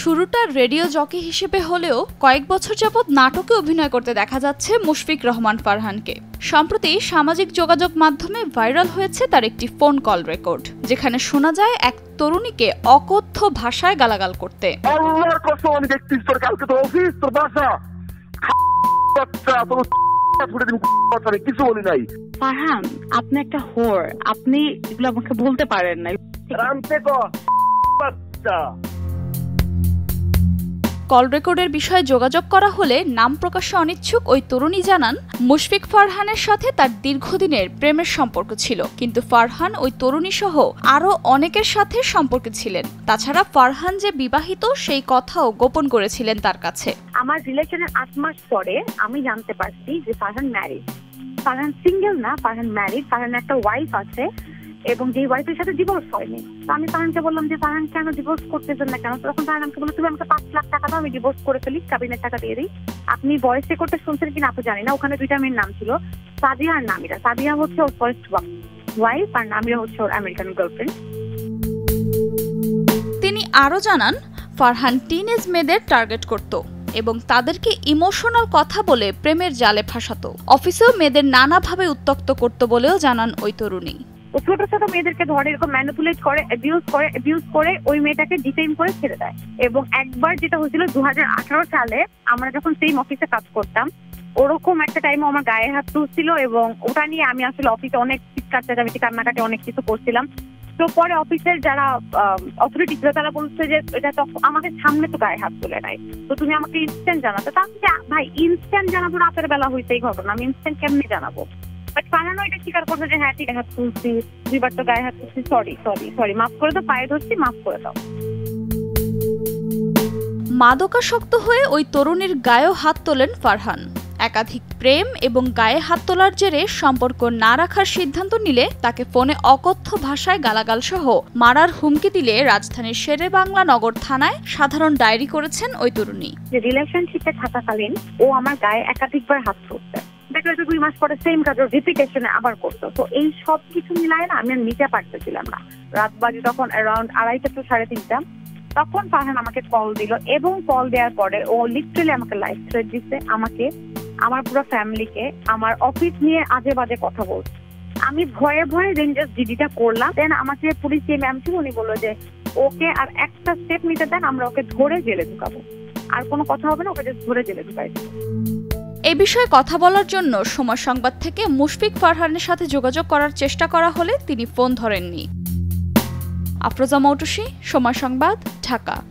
শুরুটা radio jockey হিসেবে হলেও কয়েক বছর যাবৎ নাটকে অভিনয় করতে দেখা যাচ্ছে মুশফিক রহমান ফারহানকে। সম্প্রতি সামাজিক যোগাযোগ মাধ্যমে ভাইরাল হয়েছে তার একটি ফোন কল রেকর্ড যেখানে শোনা যায় এক তরুণীকে অকথ্য ভাষায় গালাগাল করতে। আল্লাহর কসম কালকে তোর অফিস তোর বাসা। দিন কিছু বলি নাই। ফারহান আপনি একটা হোর আপনি এগুলো আমাকে বলতে পারেন না রামতে ক বাচ্চা। কল রেকর্ডের বিষয়ে যোগাযোগ করা হলে নাম প্রকাশে অনিচ্ছুক ওই তরুণী জানান, মুশফিক ফারহানের সাথে তার দীর্ঘদিনের প্রেমের সম্পর্ক ছিল। কিন্তু ফারহান ওই তরুণী সহ আরও অনেকের সাথে সম্পর্কে ছিলেন। তাছাড়া ফারহান যে বিবাহিত, সেই কথাও গোপন করেছিলেন তার কাছে। আমার রিলেশনের আট মাস পরে আমি জানতে পারছি যে ফারহান ম্যারিড ফারহান সিঙ্গেল না, ফারহান ম্যারিড ফারহান একটা ওয়াইফ আছে। এবং যে ওয়াইফের সাথে ডিভোর্স হয়নি। তো আমি ফারহানকে বললাম যে ফারহান কেন ডিভোর্স করতেছেন না কেন? তখন ফারহান আমাকে বলল, তুমি আমাকে পাঁচ লাখ টাকা দাও, আমি ডিভোর্স করে ফেলি, কাবিনের টাকা দিয়ে দিই। আপনি ভয়েস রেকর্ডটা শুনছেন কিনা আপনি জানি না, ওখানে দুইটা মেয়ের নাম ছিল, সাদিয়া আর নামিরা। সাদিয়া হচ্ছে ওর ফার্স্ট ওয়াইফ আর নামিরা হচ্ছে ওর আমেরিকান গার্লফ্রেন্ড তিনি আরও জানান, ফারহান টিনেজ মেয়েদের টার্গেট করত এবং তাদেরকে ইমোশনাল কথা বলে প্রেমের জালে ফাঁসাতো। অফিসেও মেয়েদের নানাভাবে উত্তক্ত করত বলেও জানান ওই তরুণী। ও ছোট ছোট মেয়েদেরকে ধরে, এরকম ম্যানিপুলেট করে অ্যাবিউজ করে অ্যাবিউজ করে ওই মেয়েটাকে ডিফেম করে ছেড়ে দেয়। এবং একবার যেটা হয়েছিল দু সালে, আমরা যখন সেম অফিসে কাজ করতাম, ওরকম একটা টাইমে আমার গায়ে হাত তুলছিল এবং ওটা নিয়ে আমি আসলে অফিসে অনেক চিৎকার কান্নাকাটি অনেক কিছু করছিলাম। তো পরে অফিসের যারা অথরিটি ছিল, তারা বলছে যে, এটা তো আমাদের সামনে তো গায়ে হাত তুলে নাই। তো তুমি আমাকে ইনস্ট্যান্ট জানাতে। তা ভাই ইনস্ট্যান্ট জানাব রাতের বেলা হইতে এই ঘটনা, আমি ইনস্ট্যান্ট কেমনি জানাব? বাট ফারহানও এটা স্বীকার যে হ্যাঁ ঠিক হাত তুলছি দুইবার তো গায়ে হাত তুলছি সরি সরি সরি মাফ করে দাও পায়ে ধরছি মাফ করে দাও। মাদকাসক্ত হয়ে ওই তরুণীর গায়েও হাত তোলেন ফারহান। একাধিক প্রেম এবং গায়ে হাত তোলার জেরে সম্পর্ক না রাখার সিদ্ধান্ত নিলে তাকে ফোনে অকথ্য ভাষায় গালাগাল সহ মারার হুমকি দিলে রাজধানীর শেরে বাংলা নগর থানায় সাধারণ ডায়েরি করেছেন ওই তরুণী। যে রিলেশনশিপে থাকাকালীন ও আমার গায়ে একাধিকবার হাত দুই মাস পরে সেম কাজ রিপিটেশনে আবার করতো। তো এই সব কিছু মিলায় না আমি আর নিতে পারতেছিলাম না। রাত বাজে তখন অ্যারাউন্ড আড়াইটা টু সাড়ে তিনটা। তখন ফারহান আমাকে কল দিল এবং কল দেওয়ার পরে ও লিটারালি আমাকে লাইফ থ্রেট দিচ্ছে। আমাকে, আমার পুরো ফ্যামিলিকে আমার অফিস নিয়ে আজে বাজে কথা বলছে। আমি ভয়ে ভয়ে রেঞ্জার্স ডিডিটা করলাম। দেন আমাকে পুলিশ যে ম্যাম ছিল, উনি বলল যে, ওকে আর একটা স্টেপ নিতে দেন, আমরা ওকে ধরে জেলে ঢুকাবো। আর কোনো কথা হবে না, ওকে ধরে জেলে ঢুকাই দেবো। এ বিষয়ে কথা বলার জন্য সময় সংবাদ থেকে মুশফিক ফারহানের সাথে যোগাযোগ করার চেষ্টা করা হলে তিনি ফোন ধরেননি। আফরোজা মৌটুসি, সময় সংবাদ, ঢাকা।